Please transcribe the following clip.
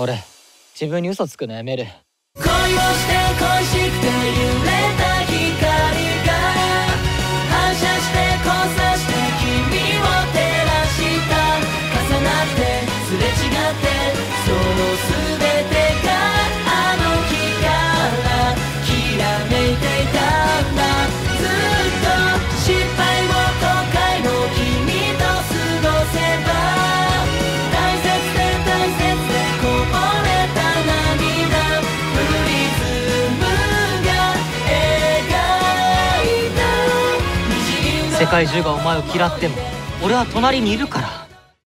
俺自分に嘘つくのやめる。恋をして恋しくて揺れた光が反射して交差して君を照らした。重なってすれ違ってその全て世界中がお前を嫌っても俺は隣にいるから。